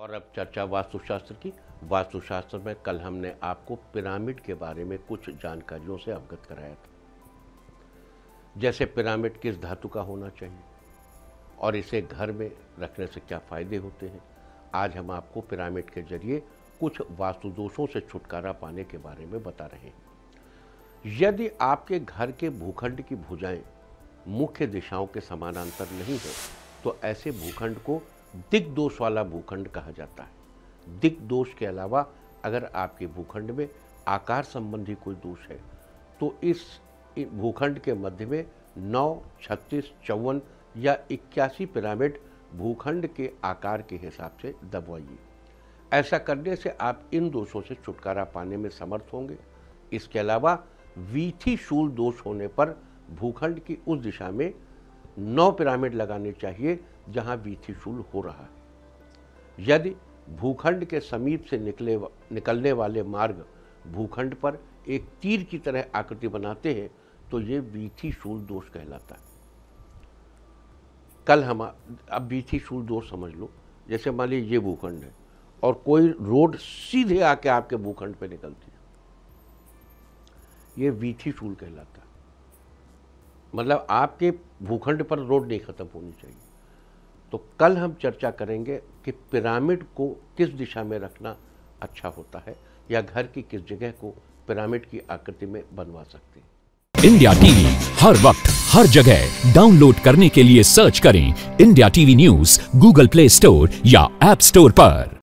और अब चर्चा वास्तुशास्त्र की। वास्तुशास्त्र में कल हमने आपको पिरामिड के बारे में कुछ जानकारियों से अवगत कराया था। जैसे पिरामिड किस धातु का होना चाहिए और इसे घर में रखने से क्या फ़ायदे होते हैं। आज हम आपको पिरामिड के ज़रिए कुछ वास्तु दोषों से छुटकारा पाने के बारे में बता रहे हैं। यदि आपके घर के भूखंड की भुजाएँ मुख्य दिशाओं के समानांतर नहीं है तो ऐसे भूखंड को दिक दोष वाला भूखंड कहा जाता है। दिक दोष के अलावा अगर आपके भूखंड में आकार संबंधी कोई दोष है तो इस भूखंड के मध्य में नौ, छत्तीस, चौवन या इक्यासी पिरामिड भूखंड के आकार के हिसाब से दबवाइए। ऐसा करने से आप इन दोषों से छुटकारा पाने में समर्थ होंगे। इसके अलावा वीथी शूल दोष होने पर भूखंड की उस दिशा में नौ पिरामिड लगाने चाहिए जहाँ वीथीशूल हो रहा है। यदि भूखंड के समीप से निकले निकलने वाले मार्ग भूखंड पर एक तीर की तरह आकृति बनाते हैं तो ये वीथीशूल दोष कहलाता है। कल हम अब वीथीशूल दोष समझ लो। जैसे मान लीजिए ये भूखंड है, और कोई रोड सीधे आके आपके भूखंड पे निकलती है। ये वीथीशूल कहलाता है। मतलब आपके भूखंड पर रोड नहीं खत्म होनी चाहिए। तो कल हम चर्चा करेंगे कि पिरामिड को किस दिशा में रखना अच्छा होता है या घर की किस जगह को पिरामिड की आकृति में बनवा सकते हैं। इंडिया टीवी, हर वक्त, हर जगह। डाउनलोड करने के लिए सर्च करें India TV news, Google Play Store या एप स्टोर पर।